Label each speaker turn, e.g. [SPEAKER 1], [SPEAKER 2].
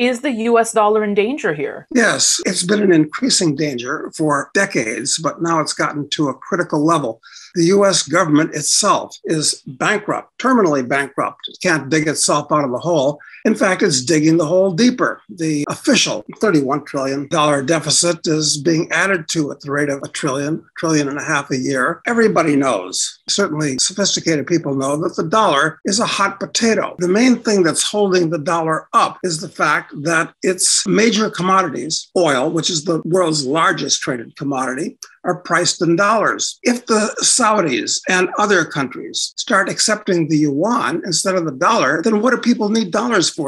[SPEAKER 1] Is the US dollar in danger here?
[SPEAKER 2] Yes, it's been an increasing danger for decades, but now it's gotten to a critical level the US government itself is bankrupt, terminally bankrupt. It can't dig itself out of the hole. In fact, it's digging the hole deeper. The official $31 trillion deficit is being added to at the rate of a trillion, trillion and a half a year. Everybody knows, certainly sophisticated people know, that the dollar is a hot potato. The main thing that's holding the dollar up is the fact that its major commodities, oil, which is the world's largest traded commodity, are priced in dollars. If the Saudis and other countries start accepting the yuan instead of the dollar, then what do people need dollars for?